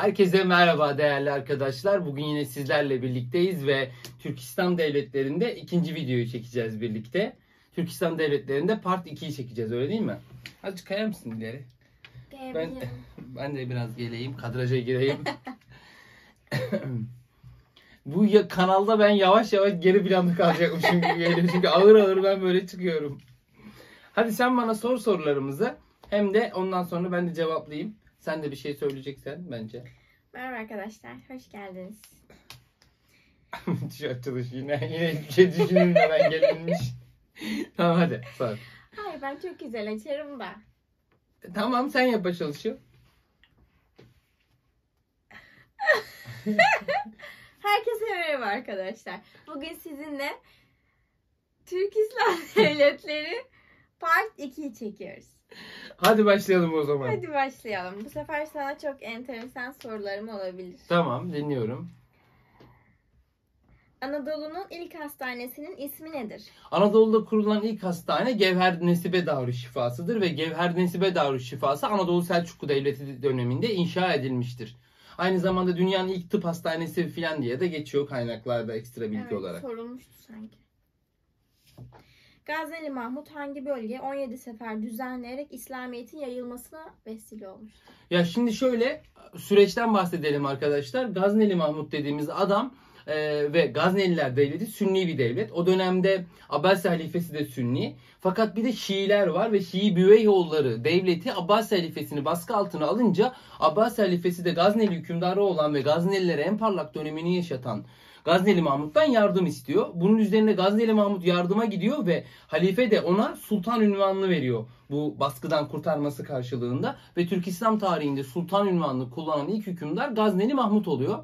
Herkese merhaba değerli arkadaşlar. Bugün yine sizlerle birlikteyiz ve Türkistan devletlerinde ikinci videoyu çekeceğiz birlikte. Türkistan devletlerinde part 2'yi çekeceğiz öyle değil mi? Azıcık kayar mısın ileri? Ben, ben de biraz geleyim, kadraja gireyim. Bu ya- kanalda ben yavaş yavaş geri planda kalacakmışım gibi geliyor. Çünkü ağır ağır ben böyle çıkıyorum. Hadi sen bana sor sorularımızı. Hem de ondan sonra ben de cevaplayayım. Sen de bir şey söyleyeceksen bence. Merhaba arkadaşlar, hoş geldiniz. Tişört çalış yine. Yine bir şey düşünülmeden gelinmiş. tamam hadi sor. Hayır ben çok güzel açarım da. Tamam sen yap çalışıyor. Herkese merhaba arkadaşlar. Bugün sizinle Türk İslam Devletleri Part 2'yi çekiyoruz. Hadi başlayalım o zaman. Hadi başlayalım. Bu sefer sana çok enteresan sorularım olabilir. Tamam dinliyorum. Anadolu'nun ilk hastanesinin ismi nedir? Anadolu'da kurulan ilk hastane Gevher Nesibe Darüşşifası'dır ve Gevher Nesibe Darüşşifası Anadolu Selçuklu Devleti döneminde inşa edilmiştir. Aynı zamanda dünyanın ilk tıp hastanesi filan diye de geçiyor kaynaklarda ekstra bilgi evet, olarak. sorulmuştu sanki. Gazneli Mahmut hangi bölgeye 17 sefer düzenleyerek İslamiyet'in yayılmasına vesile olmuş? Ya şimdi şöyle süreçten bahsedelim arkadaşlar. Gazneli Mahmut dediğimiz adam e, ve Gazneliler Devleti Sünni bir devlet. O dönemde Abbasi halifesi de Sünni. Fakat bir de Şiiler var ve Şii Büveyhoğulları devleti Abbasi halifesini baskı altına alınca Abbasi halifesi de Gazneli hükümdarı olan ve Gaznelilere en parlak dönemini yaşatan Gazneli Mahmut'tan yardım istiyor. Bunun üzerine Gazneli Mahmut yardıma gidiyor ve halife de ona sultan ünvanını veriyor. Bu baskıdan kurtarması karşılığında ve Türk İslam tarihinde sultan ünvanını kullanan ilk hükümdar Gazneli Mahmut oluyor.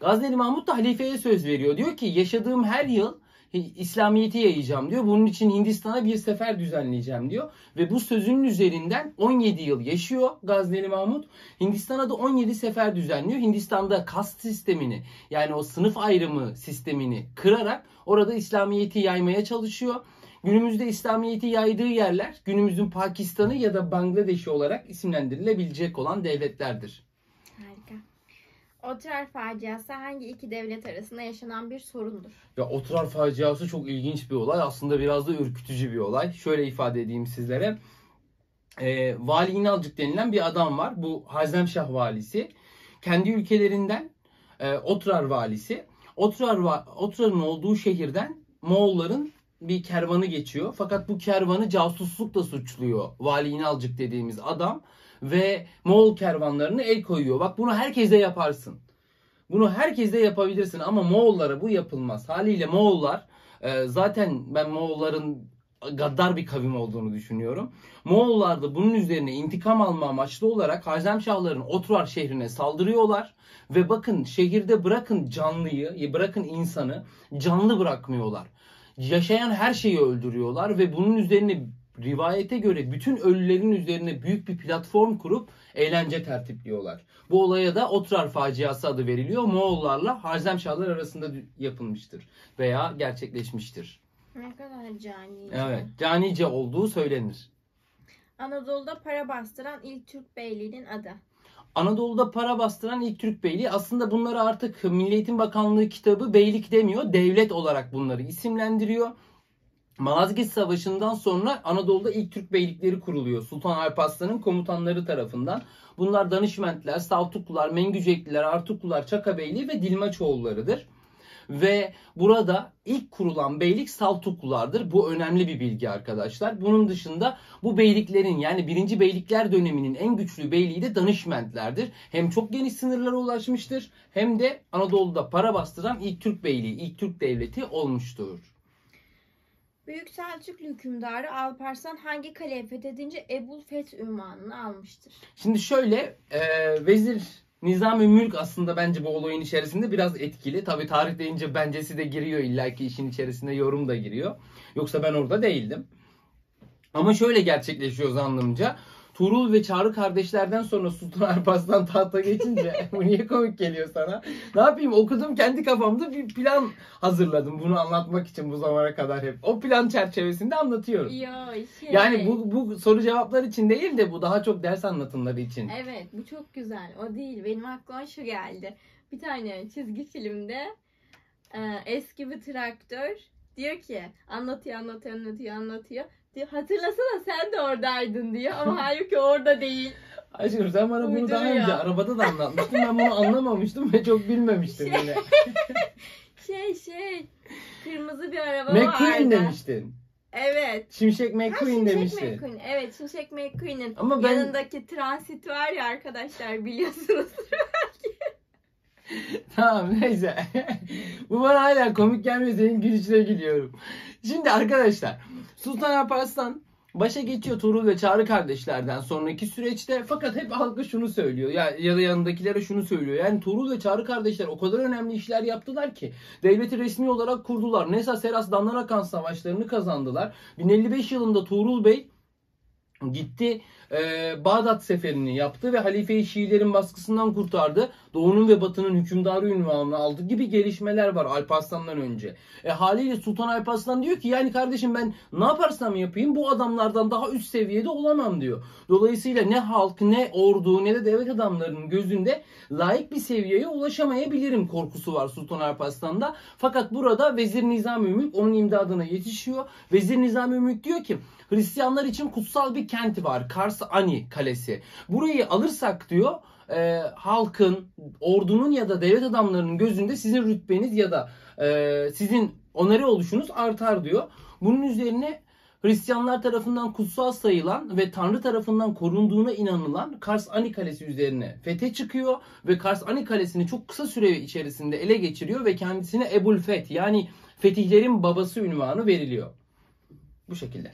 Gazneli Mahmut da halifeye söz veriyor. Diyor ki yaşadığım her yıl İslamiyet'i yayacağım diyor. Bunun için Hindistan'a bir sefer düzenleyeceğim diyor. Ve bu sözünün üzerinden 17 yıl yaşıyor Gazneli Mahmut. Hindistan'a da 17 sefer düzenliyor. Hindistan'da kast sistemini yani o sınıf ayrımı sistemini kırarak orada İslamiyet'i yaymaya çalışıyor. Günümüzde İslamiyet'i yaydığı yerler günümüzün Pakistan'ı ya da Bangladeş'i olarak isimlendirilebilecek olan devletlerdir. Otrar faciası hangi iki devlet arasında yaşanan bir sorundur? Ya Otrar faciası çok ilginç bir olay. Aslında biraz da ürkütücü bir olay. Şöyle ifade edeyim sizlere. Ee, Vali İnalcık denilen bir adam var. Bu Hazemşah valisi. Kendi ülkelerinden e, Otrar valisi. Otrar va- Otrar'ın olduğu şehirden Moğolların bir kervanı geçiyor. Fakat bu kervanı casuslukla suçluyor. Vali İnalcık dediğimiz adam ve Moğol kervanlarına el koyuyor. Bak bunu herkese yaparsın. Bunu herkes de yapabilirsin ama Moğollara bu yapılmaz. Haliyle Moğollar e, zaten ben Moğolların gaddar bir kavim olduğunu düşünüyorum. Moğollar da bunun üzerine intikam alma amaçlı olarak Harzemşahların Otrar şehrine saldırıyorlar. Ve bakın şehirde bırakın canlıyı, bırakın insanı canlı bırakmıyorlar. Yaşayan her şeyi öldürüyorlar ve bunun üzerine rivayete göre bütün ölülerin üzerine büyük bir platform kurup eğlence tertipliyorlar. Bu olaya da Otrar faciası adı veriliyor. Moğollarla Harzemşahlar arasında yapılmıştır veya gerçekleşmiştir. Ne kadar cani. Evet, canice olduğu söylenir. Anadolu'da para bastıran ilk Türk beyliğinin adı. Anadolu'da para bastıran ilk Türk beyliği aslında bunları artık Milli Eğitim Bakanlığı kitabı beylik demiyor, devlet olarak bunları isimlendiriyor. Malazgirt Savaşı'ndan sonra Anadolu'da ilk Türk beylikleri kuruluyor. Sultan Alparslan'ın komutanları tarafından. Bunlar Danışmentler, Saltuklular, Mengücekliler, Artuklular, Çaka Beyliği ve Dilmaçoğullarıdır. Ve burada ilk kurulan beylik Saltuklulardır. Bu önemli bir bilgi arkadaşlar. Bunun dışında bu beyliklerin yani 1. Beylikler döneminin en güçlü beyliği de Danışmentlerdir. Hem çok geniş sınırlara ulaşmıştır hem de Anadolu'da para bastıran ilk Türk beyliği, ilk Türk devleti olmuştur. Büyük Selçuklu hükümdarı Alparslan hangi kaleyi fethedince Ebul Feth ünvanını almıştır? Şimdi şöyle e, vezir Nizam-ı Mülk aslında bence bu olayın içerisinde biraz etkili. Tabi tarih deyince bencesi de giriyor illaki işin içerisinde yorum da giriyor. Yoksa ben orada değildim. Ama şöyle gerçekleşiyor zannımca. Tuğrul ve Çağrı kardeşlerden sonra Sultan Alparslan tahta geçince bu niye komik geliyor sana? Ne yapayım okudum kendi kafamda bir plan hazırladım bunu anlatmak için bu zamana kadar hep. O plan çerçevesinde anlatıyorum. Yo şey. Yani bu, bu soru cevaplar için değil de bu daha çok ders anlatımları için. Evet bu çok güzel. O değil. Benim aklıma şu geldi. Bir tane çizgi filmde e, eski bir traktör diyor ki anlatıyor anlatıyor anlatıyor anlatıyor. Diyor, hatırlasana sen de oradaydın diyor ama halbuki orada değil. Aşkım sen bana bunu daha Uyduruyor. önce arabada da anlatmıştın. Ben bunu anlamamıştım ve çok bilmemiştim Şey- bile. Şey şey kırmızı bir araba McQueen vardı. demiştin. Evet. Şimşek Ha, McQueen Şimşek demiştin. McQueen. Evet Şimşek McQueen'in Ama ben- yanındaki transit var ya arkadaşlar biliyorsunuz. Tamam neyse. Bu bana hala komik gelmiyor. Senin gülüşüne gülüyorum. Şimdi arkadaşlar Sultan Alparslan başa geçiyor Tuğrul ve Çağrı kardeşlerden sonraki süreçte fakat hep halka şunu söylüyor ya, ya da yanındakilere şunu söylüyor. Yani Tuğrul ve Çağrı kardeşler o kadar önemli işler yaptılar ki devleti resmi olarak kurdular. Nesa Seras Danlarakan savaşlarını kazandılar. 1055 yılında Tuğrul Bey gitti e, Bağdat seferini yaptı ve Halife-i Şiilerin baskısından kurtardı. Doğu'nun ve Batı'nın hükümdarı ünvanını aldı gibi gelişmeler var Alparslan'dan önce. E, haliyle Sultan Alparslan diyor ki yani kardeşim ben ne yaparsam yapayım bu adamlardan daha üst seviyede olamam diyor. Dolayısıyla ne halk ne ordu ne de devlet adamlarının gözünde layık bir seviyeye ulaşamayabilirim korkusu var Sultan Alparslan'da. Fakat burada Vezir Nizami Mülk onun imdadına yetişiyor. Vezir Nizami Mülk diyor ki Hristiyanlar için kutsal bir kenti var. Kars Ani Kalesi. Burayı alırsak diyor e, halkın, ordunun ya da devlet adamlarının gözünde sizin rütbeniz ya da e, sizin onarı oluşunuz artar diyor. Bunun üzerine Hristiyanlar tarafından kutsal sayılan ve Tanrı tarafından korunduğuna inanılan Kars Ani Kalesi üzerine fete çıkıyor ve Kars Ani Kalesi'ni çok kısa süre içerisinde ele geçiriyor ve kendisine Ebul Feth yani fetihlerin babası ünvanı veriliyor. Bu şekilde.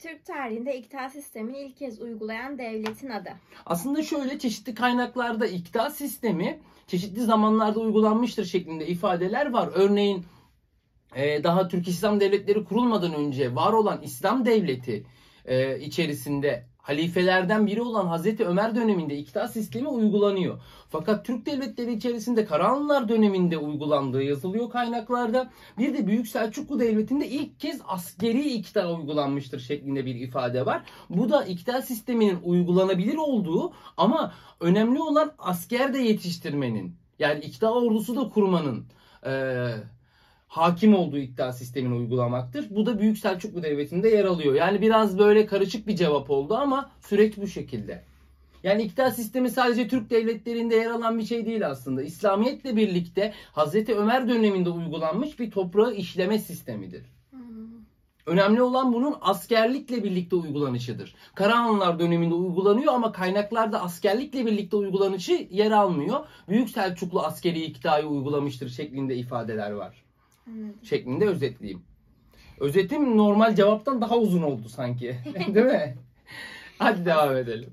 Türk tarihinde iktidar sistemini ilk kez uygulayan devletin adı. Aslında şöyle çeşitli kaynaklarda iktidar sistemi çeşitli zamanlarda uygulanmıştır şeklinde ifadeler var. Örneğin e, daha Türk İslam devletleri kurulmadan önce var olan İslam devleti e, içerisinde halifelerden biri olan Hazreti Ömer döneminde iktidar sistemi uygulanıyor. Fakat Türk devletleri içerisinde Karahanlılar döneminde uygulandığı yazılıyor kaynaklarda. Bir de Büyük Selçuklu Devleti'nde ilk kez askeri iktidar uygulanmıştır şeklinde bir ifade var. Bu da iktidar sisteminin uygulanabilir olduğu ama önemli olan asker de yetiştirmenin yani iktidar ordusu da kurmanın eee hakim olduğu iktidar sistemini uygulamaktır. Bu da Büyük Selçuklu Devleti'nde yer alıyor. Yani biraz böyle karışık bir cevap oldu ama süreç bu şekilde. Yani iktidar sistemi sadece Türk devletlerinde yer alan bir şey değil aslında. İslamiyetle birlikte Hazreti Ömer döneminde uygulanmış bir toprağı işleme sistemidir. Önemli olan bunun askerlikle birlikte uygulanışıdır. Karahanlılar döneminde uygulanıyor ama kaynaklarda askerlikle birlikte uygulanışı yer almıyor. Büyük Selçuklu askeri iktidarı uygulamıştır şeklinde ifadeler var Anladım. şeklinde özetleyeyim. Özetim normal cevaptan daha uzun oldu sanki. Değil mi? Hadi devam edelim.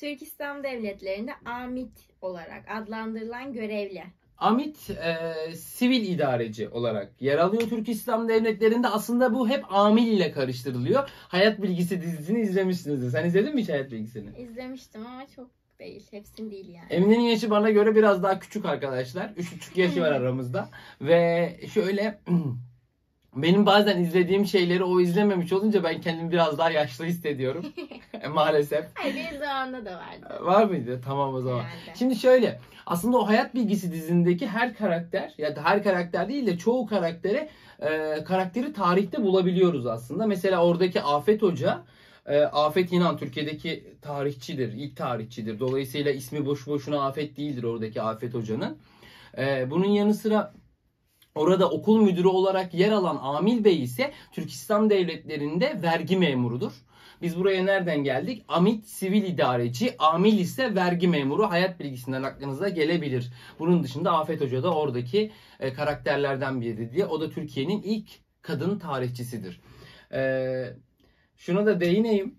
Türk İslam devletlerinde amit olarak adlandırılan görevli. Amit e, sivil idareci olarak yer alıyor Türk İslam devletlerinde. Aslında bu hep amil ile karıştırılıyor. Hayat Bilgisi dizisini izlemişsinizdir. Sen izledin mi hiç Hayat Bilgisi'ni? İzlemiştim ama çok değil. Hepsini değil yani. Emine'nin yaşı bana göre biraz daha küçük arkadaşlar. 3,5 yaşı var aramızda. Ve şöyle benim bazen izlediğim şeyleri o izlememiş olunca ben kendimi biraz daha yaşlı hissediyorum. Maalesef. Hayır benim zamanımda da vardı. Var mıydı? Tamam o zaman. Herhalde. Şimdi şöyle. Aslında o hayat bilgisi dizindeki her karakter ya da her karakter değil de çoğu karaktere e, karakteri tarihte bulabiliyoruz aslında. Mesela oradaki Afet Hoca e, Afet İnan Türkiye'deki tarihçidir. ilk tarihçidir. Dolayısıyla ismi boş boşuna Afet değildir oradaki Afet Hoca'nın. E, bunun yanı sıra Orada okul müdürü olarak yer alan Amil Bey ise Türk İslam devletlerinde vergi memurudur. Biz buraya nereden geldik? Amit sivil idareci, amil ise vergi memuru. Hayat bilgisinden aklınıza gelebilir. Bunun dışında Afet Hoca da oradaki e, karakterlerden biri diye. O da Türkiye'nin ilk kadın tarihçisidir. E, şuna da değineyim.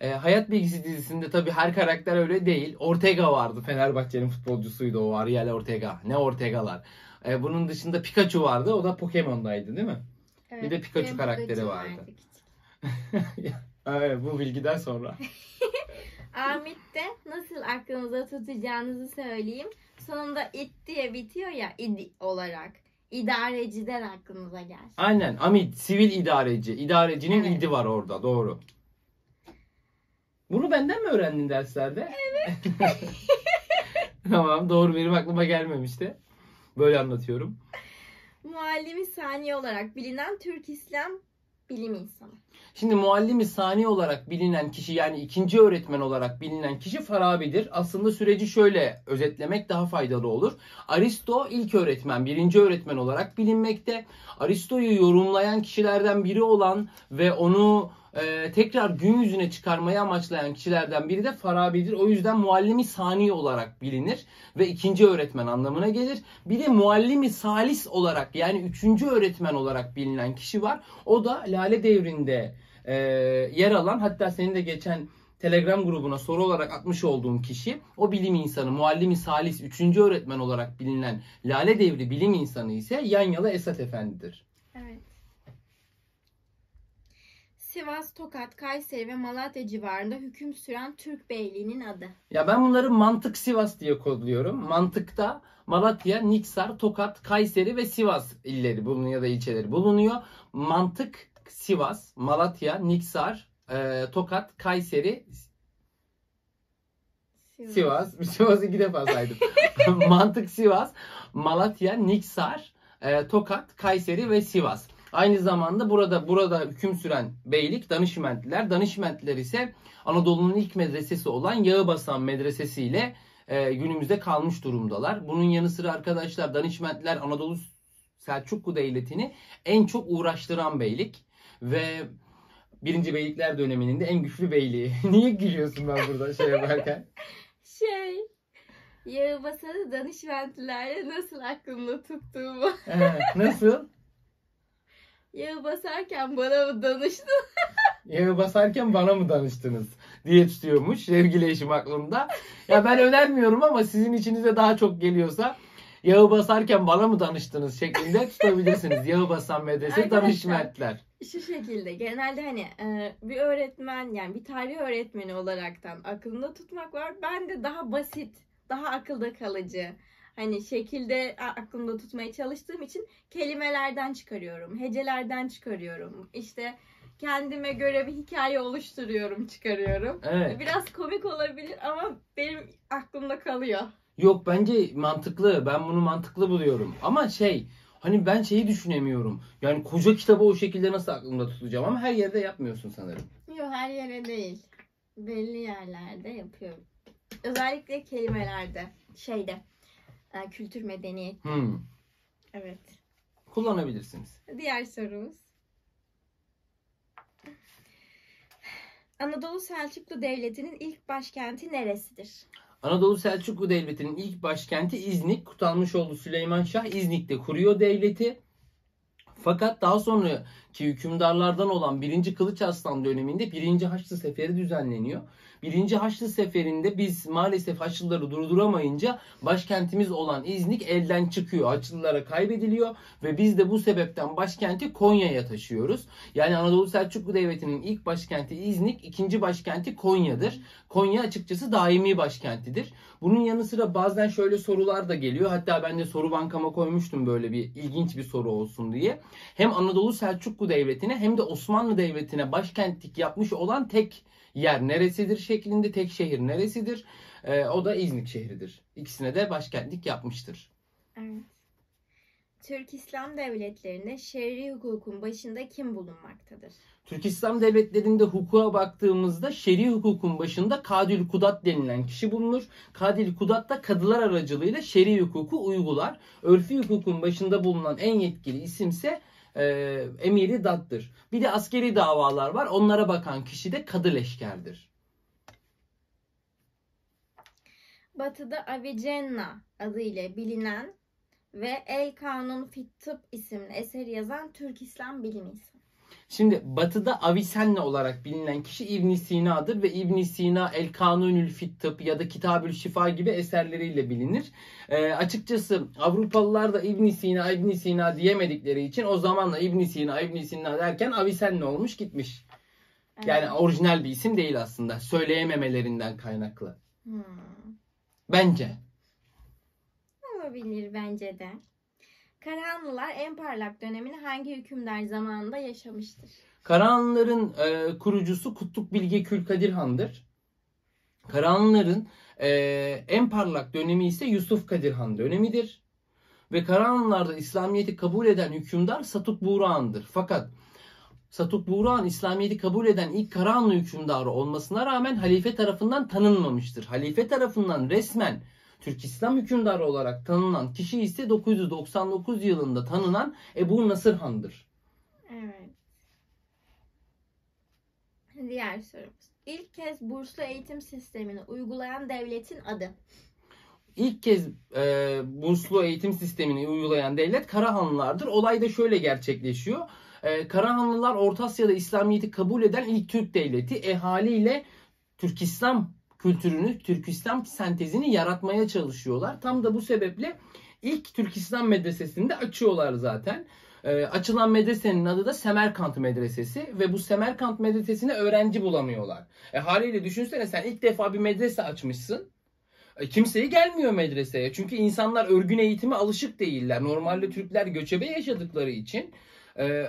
E, Hayat Bilgisi dizisinde tabii her karakter öyle değil. Ortega vardı. Fenerbahçe'nin futbolcusuydu o Ariel Ortega. Ne Ortega'lar. E, bunun dışında Pikachu vardı. O da Pokemon'daydı değil mi? Evet, bir de Pikachu benim karakteri vardı. evet, bu bilgiden sonra. Ahmet'te nasıl aklınıza tutacağınızı söyleyeyim. Sonunda it diye bitiyor ya id olarak. İdareciden aklınıza gelsin. Aynen Amit sivil idareci. İdarecinin Evet. idi var orada doğru. Bunu benden mi öğrendin derslerde? Evet. tamam doğru benim aklıma gelmemişti. Böyle anlatıyorum. Muallimi saniye olarak bilinen Türk İslam bilim insanı. Şimdi muallimi sani olarak bilinen kişi yani ikinci öğretmen olarak bilinen kişi Farabi'dir. Aslında süreci şöyle özetlemek daha faydalı olur. Aristo ilk öğretmen, birinci öğretmen olarak bilinmekte. Aristo'yu yorumlayan kişilerden biri olan ve onu e, tekrar gün yüzüne çıkarmaya amaçlayan kişilerden biri de Farabi'dir. O yüzden muallimi sani olarak bilinir ve ikinci öğretmen anlamına gelir. Bir de muallimi salis olarak yani üçüncü öğretmen olarak bilinen kişi var. O da Lale Devri'nde e, yer alan hatta senin de geçen Telegram grubuna soru olarak atmış olduğum kişi o bilim insanı muallimi salis 3. öğretmen olarak bilinen Lale Devri bilim insanı ise Yanyalı Esat Efendi'dir. Evet. Sivas, Tokat, Kayseri ve Malatya civarında hüküm süren Türk Beyliği'nin adı. Ya ben bunları mantık Sivas diye kodluyorum. Mantıkta Malatya, Niksar, Tokat, Kayseri ve Sivas illeri bulunuyor ya da ilçeleri bulunuyor. Mantık Sivas, Malatya, Niksar, e, Tokat, Kayseri, Sivas. Sivas'ı iki defa saydım. Mantık Sivas, Malatya, Niksar, e, Tokat, Kayseri ve Sivas. Aynı zamanda burada burada hüküm süren beylik Danışmentliler. Danışmentliler ise Anadolu'nun ilk medresesi olan Yağıbasan Medresesi ile e, günümüzde kalmış durumdalar. Bunun yanı sıra arkadaşlar Danışmentliler Anadolu Selçuklu Devleti'ni en çok uğraştıran beylik ve birinci beylikler döneminin de en güçlü beyliği. Niye gülüyorsun ben burada şey yaparken? Şey, Yağıbasan'ı danışmentlilerle nasıl aklımda tuttuğumu. Ee, nasıl? Yağı basarken bana mı danıştın? Yağı basarken bana mı danıştınız diye tutuyormuş sevgili eşim aklımda. Ya ben önermiyorum ama sizin içinize daha çok geliyorsa yağı basarken bana mı danıştınız şeklinde tutabilirsiniz. Yağı basan medrese danışmentler. Şu şekilde genelde hani e, bir öğretmen yani bir tarih öğretmeni olaraktan aklında tutmak var. Ben de daha basit, daha akılda kalıcı hani şekilde aklımda tutmaya çalıştığım için kelimelerden çıkarıyorum, hecelerden çıkarıyorum. İşte kendime göre bir hikaye oluşturuyorum, çıkarıyorum. Evet. Biraz komik olabilir ama benim aklımda kalıyor. Yok bence mantıklı. Ben bunu mantıklı buluyorum. Ama şey hani ben şeyi düşünemiyorum. Yani koca kitabı o şekilde nasıl aklımda tutacağım ama her yerde yapmıyorsun sanırım. Yok her yere değil. Belli yerlerde yapıyorum. Özellikle kelimelerde, şeyde, e, kültür medeniyet. Hmm. Evet. Kullanabilirsiniz. Diğer sorumuz. Anadolu Selçuklu Devleti'nin ilk başkenti neresidir? Anadolu Selçuklu Devleti'nin ilk başkenti İznik. Kutalmışoğlu Süleyman Şah İznik'te kuruyor devleti. Fakat daha sonraki hükümdarlardan olan 1. Kılıç Arslan döneminde 1. Haçlı Seferi düzenleniyor. 1. Haçlı Seferi'nde biz maalesef Haçlıları durduramayınca başkentimiz olan İznik elden çıkıyor. Haçlılara kaybediliyor ve biz de bu sebepten başkenti Konya'ya taşıyoruz. Yani Anadolu Selçuklu Devleti'nin ilk başkenti İznik, ikinci başkenti Konya'dır. Konya açıkçası daimi başkentidir. Bunun yanı sıra bazen şöyle sorular da geliyor. Hatta ben de soru bankama koymuştum böyle bir ilginç bir soru olsun diye. Hem Anadolu Selçuklu Devleti'ne hem de Osmanlı Devleti'ne başkentlik yapmış olan tek yer neresidir şeklinde tek şehir neresidir? Ee, o da İznik şehridir. İkisine de başkentlik yapmıştır. Evet. Türk İslam devletlerinde şer'i hukukun başında kim bulunmaktadır? Türk İslam devletlerinde hukuka baktığımızda şer'i hukukun başında Kadül Kudat denilen kişi bulunur. Kadül Kudat da kadılar aracılığıyla şer'i hukuku uygular. Örfi hukukun başında bulunan en yetkili isimse e, Emiri Dad'dır. Bir de askeri davalar var. Onlara bakan kişi de kadı leşkerdir. Batı'da Avicenna adıyla bilinen ve El Kanun Fit Tıp isimli eseri yazan Türk İslam bilim insanı. Şimdi batıda Avicenna olarak bilinen kişi İbn Sina'dır ve İbn Sina El Kanunül Fit Tıp ya da Kitabül Şifa gibi eserleriyle bilinir. Ee, açıkçası Avrupalılar da İbn Sina İbn Sina diyemedikleri için o zamanla İbn Sina İbn Sina derken Avicenna olmuş gitmiş. Evet. Yani orijinal bir isim değil aslında. Söyleyememelerinden kaynaklı. Hmm. Bence. Olabilir bence de. Karahanlılar en parlak dönemini hangi hükümdar zamanında yaşamıştır? Karahanlıların e, kurucusu Kutluk Bilge Külkadir Han'dır. Karahanlıların e, en parlak dönemi ise Yusuf Kadir Han dönemidir. Ve Karahanlılarda İslamiyet'i kabul eden hükümdar Satuk Buğrahan'dır. Fakat Satuk Buğrahan İslamiyet'i kabul eden ilk Karahanlı hükümdarı olmasına rağmen halife tarafından tanınmamıştır. Halife tarafından resmen Türk İslam hükümdarı olarak tanınan kişi ise 999 yılında tanınan Ebu Nasır Han'dır. Evet. Diğer sorumuz. İlk kez burslu eğitim sistemini uygulayan devletin adı. İlk kez e, burslu eğitim sistemini uygulayan devlet Karahanlılardır. Olay da şöyle gerçekleşiyor. E, Karahanlılar Orta Asya'da İslamiyet'i kabul eden ilk Türk devleti. E haliyle Türk İslam kültürünü, Türk İslam sentezini yaratmaya çalışıyorlar. Tam da bu sebeple ilk Türk İslam medresesini de açıyorlar zaten. E, açılan medresenin adı da Semerkant Medresesi ve bu Semerkant Medresesi'ne öğrenci bulamıyorlar. E haliyle düşünsene sen ilk defa bir medrese açmışsın. E, Kimseyi gelmiyor medreseye. Çünkü insanlar örgün eğitime alışık değiller. Normalde Türkler göçebe yaşadıkları için e,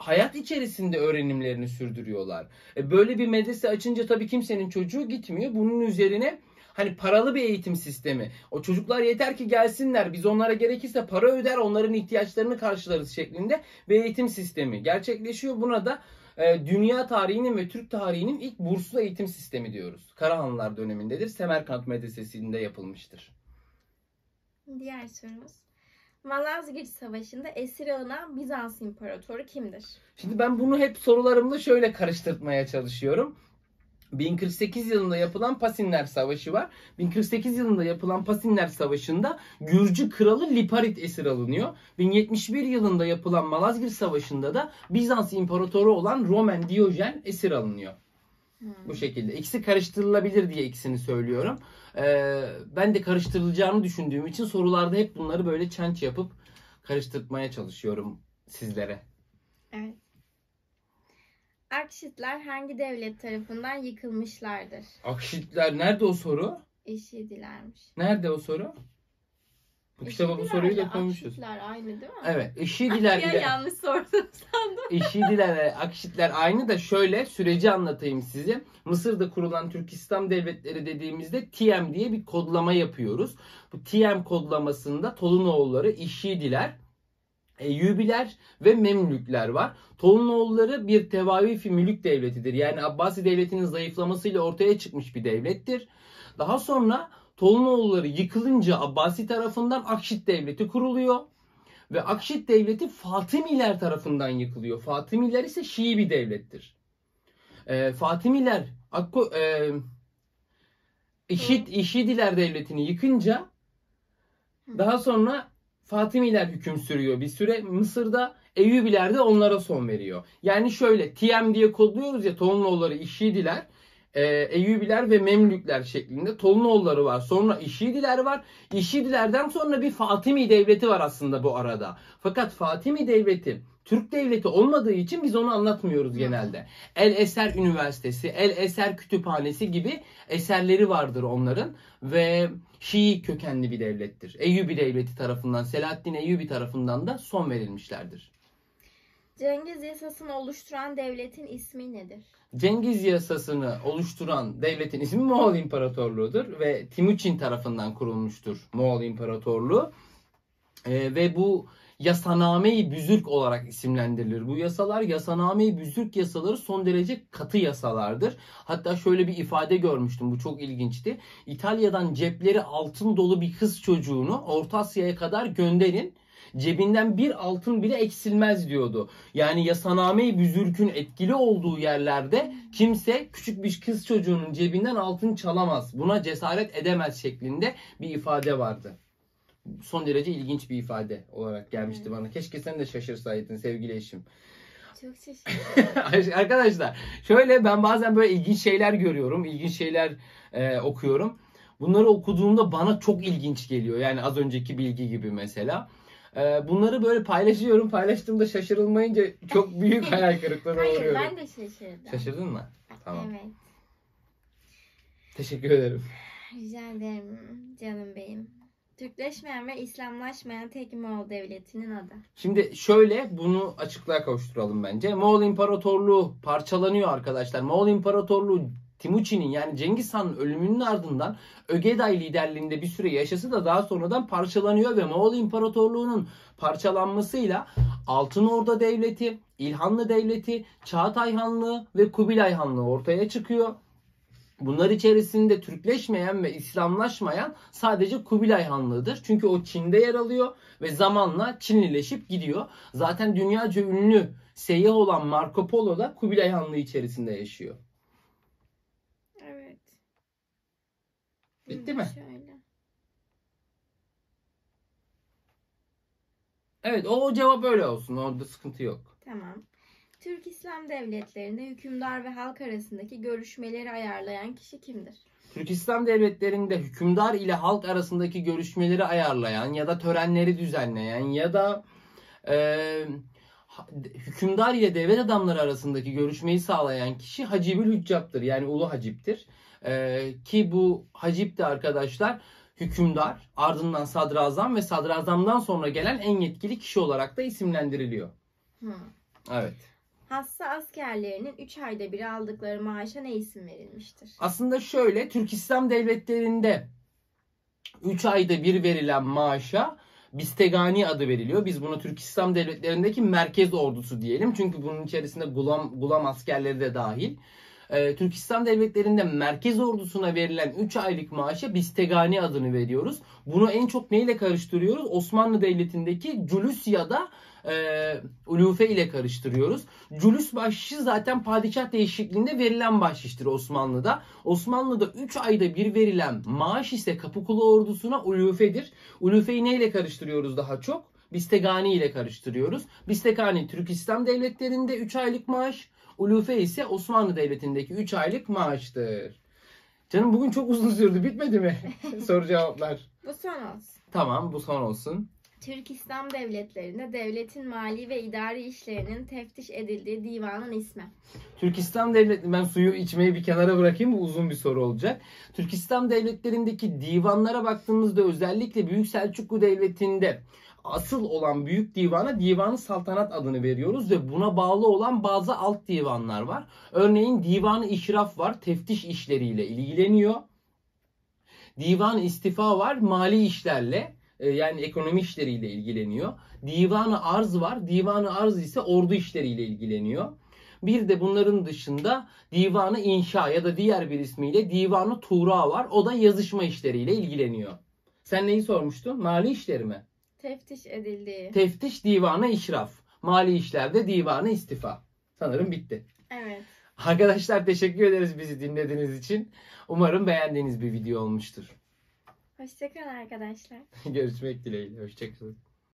hayat içerisinde öğrenimlerini sürdürüyorlar. E, böyle bir medrese açınca tabii kimsenin çocuğu gitmiyor. Bunun üzerine hani paralı bir eğitim sistemi. O çocuklar yeter ki gelsinler. Biz onlara gerekirse para öder, onların ihtiyaçlarını karşılarız şeklinde bir eğitim sistemi gerçekleşiyor. Buna da e, dünya tarihinin ve Türk tarihinin ilk burslu eğitim sistemi diyoruz. Karahanlılar dönemindedir. Semerkant Medresesi'nde yapılmıştır. Diğer sorumuz. Malazgirt Savaşı'nda esir alınan Bizans İmparatoru kimdir? Şimdi ben bunu hep sorularımda şöyle karıştırmaya çalışıyorum. 1048 yılında yapılan Pasinler Savaşı var. 1048 yılında yapılan Pasinler Savaşı'nda Gürcü kralı Liparit esir alınıyor. 1071 yılında yapılan Malazgirt Savaşı'nda da Bizans imparatoru olan Roman Diyojen esir alınıyor. Hmm. Bu şekilde. İkisi karıştırılabilir diye ikisini söylüyorum. Ee, ben de karıştırılacağını düşündüğüm için sorularda hep bunları böyle çenç yapıp karıştırmaya çalışıyorum sizlere. Evet. Akşitler hangi devlet tarafından yıkılmışlardır? Akşitler nerede o soru? İşidilermiş. Nerede o soru? Bu kitaba bu soruyu da koymuşuz. Akşitler aynı değil mi? Evet. İşidiler Ya ile yanlış sordum sandım. İşidiler ve Akşitler aynı da şöyle süreci anlatayım size. Mısır'da kurulan Türk İslam devletleri dediğimizde TM diye bir kodlama yapıyoruz. Bu TM kodlamasında Tolunoğulları, İşidiler, Eyyubiler ve Memlükler var. Tolunoğulları bir tevavifi mülük devletidir. Yani Abbasi devletinin zayıflamasıyla ortaya çıkmış bir devlettir. Daha sonra Tolunoğulları yıkılınca Abbasi tarafından Akşit devleti kuruluyor. Ve Akşit devleti Fatimiler tarafından yıkılıyor. Fatimiler ise Şii bir devlettir. Ee, Fatimiler Akko, e, İşit, İşidiler devletini yıkınca daha sonra Fatimiler hüküm sürüyor bir süre. Mısır'da Eyyubiler de onlara son veriyor. Yani şöyle TM diye kodluyoruz ya Tolunoğulları İşidiler, e, Eyyubiler ve Memlükler şeklinde Tolunoğulları var. Sonra İşidiler var. İşidilerden sonra bir Fatimi devleti var aslında bu arada. Fakat Fatimi devleti Türk devleti olmadığı için biz onu anlatmıyoruz genelde. El Eser Üniversitesi, El Eser Kütüphanesi gibi eserleri vardır onların ve Şii kökenli bir devlettir. Eyyubi devleti tarafından, Selahaddin Eyyubi tarafından da son verilmişlerdir. Cengiz yasasını oluşturan devletin ismi nedir? Cengiz yasasını oluşturan devletin ismi Moğol İmparatorluğu'dur ve Timuçin tarafından kurulmuştur Moğol İmparatorluğu. Ee, ve bu yasaname-i büzürk olarak isimlendirilir. Bu yasalar yasaname-i büzürk yasaları son derece katı yasalardır. Hatta şöyle bir ifade görmüştüm bu çok ilginçti. İtalya'dan cepleri altın dolu bir kız çocuğunu Orta Asya'ya kadar gönderin cebinden bir altın bile eksilmez diyordu. Yani yasaname-i büzürkün etkili olduğu yerlerde kimse küçük bir kız çocuğunun cebinden altın çalamaz. Buna cesaret edemez şeklinde bir ifade vardı. Son derece ilginç bir ifade olarak gelmişti Evet. bana. Keşke sen de şaşırsaydın sevgili eşim. Çok şaşırdım. Arkadaşlar şöyle ben bazen böyle ilginç şeyler görüyorum. ilginç şeyler e, okuyorum. Bunları okuduğumda bana çok ilginç geliyor. Yani az önceki bilgi gibi mesela. Ee, bunları böyle paylaşıyorum. Paylaştığımda şaşırılmayınca çok büyük hayal kırıklığına Hayır uğruyorum. ben de şaşırdım. Şaşırdın mı? Tamam. Evet. Teşekkür ederim. Rica ederim canım benim. Türkleşmeyen ve İslamlaşmayan tek Moğol devletinin adı. Şimdi şöyle bunu açıklığa kavuşturalım bence. Moğol İmparatorluğu parçalanıyor arkadaşlar. Moğol İmparatorluğu Timuçin'in yani Cengiz Han'ın ölümünün ardından Ögeday liderliğinde bir süre yaşası da daha sonradan parçalanıyor ve Moğol İmparatorluğu'nun parçalanmasıyla Altın Orda Devleti, İlhanlı Devleti, Çağatay Hanlığı ve Kubilay Hanlığı ortaya çıkıyor. Bunlar içerisinde Türkleşmeyen ve İslamlaşmayan sadece Kubilay Hanlığı'dır. Çünkü o Çin'de yer alıyor ve zamanla Çinlileşip gidiyor. Zaten dünyaca ünlü seyyah olan Marco Polo da Kubilay Hanlığı içerisinde yaşıyor. Evet. Bitti mi? Şöyle. Evet o cevap öyle olsun. Orada sıkıntı yok. Tamam. Türk İslam devletlerinde hükümdar ve halk arasındaki görüşmeleri ayarlayan kişi kimdir? Türk İslam devletlerinde hükümdar ile halk arasındaki görüşmeleri ayarlayan ya da törenleri düzenleyen ya da e, hükümdar ile devlet adamları arasındaki görüşmeyi sağlayan kişi Hacibül Hüccap'tır. Yani Ulu Hacip'tir. E, ki bu Hacip de arkadaşlar hükümdar, ardından sadrazam ve sadrazamdan sonra gelen en yetkili kişi olarak da isimlendiriliyor. Hı. Evet. Hassa askerlerinin 3 ayda bir aldıkları maaşa ne isim verilmiştir? Aslında şöyle Türk İslam devletlerinde 3 ayda bir verilen maaşa Bistegani adı veriliyor. Biz buna Türk İslam devletlerindeki merkez ordusu diyelim. Çünkü bunun içerisinde gulam, gulam askerleri de dahil. Ee, Türk İslam devletlerinde merkez ordusuna verilen 3 aylık maaşa Bistegani adını veriyoruz. Bunu en çok neyle karıştırıyoruz? Osmanlı Devleti'ndeki Culus ya da e, Ulufe ile karıştırıyoruz. Culus bahşişi zaten padişah değişikliğinde verilen bahşiştir Osmanlı'da. Osmanlı'da 3 ayda bir verilen maaş ise Kapıkulu ordusuna ulufedir. Ulufeyi neyle karıştırıyoruz daha çok? Bistegani ile karıştırıyoruz. Bistegani Türk İslam devletlerinde 3 aylık maaş. Ulufe ise Osmanlı Devleti'ndeki 3 aylık maaştır. Canım bugün çok uzun sürdü. Bitmedi mi? Soru cevaplar. Bu son olsun. Tamam bu son olsun. Türk İslam devletlerinde devletin mali ve idari işlerinin teftiş edildiği divanın ismi. Türk İslam devletleri ben suyu içmeyi bir kenara bırakayım bu uzun bir soru olacak. Türk İslam devletlerindeki divanlara baktığımızda özellikle Büyük Selçuklu Devleti'nde asıl olan büyük divana divanı saltanat adını veriyoruz ve buna bağlı olan bazı alt divanlar var. Örneğin divanı işraf var teftiş işleriyle ilgileniyor. Divan istifa var mali işlerle yani ekonomi işleriyle ilgileniyor. Divanı arz var. Divanı arz ise ordu işleriyle ilgileniyor. Bir de bunların dışında divanı inşa ya da diğer bir ismiyle divanı tuğra var. O da yazışma işleriyle ilgileniyor. Sen neyi sormuştun? Mali işleri mi? Teftiş edildiği. Teftiş divanı işraf. Mali işlerde divanı istifa. Sanırım bitti. Evet. Arkadaşlar teşekkür ederiz bizi dinlediğiniz için. Umarım beğendiğiniz bir video olmuştur. Hoşçakalın arkadaşlar. Görüşmek dileğiyle. Hoşçakalın.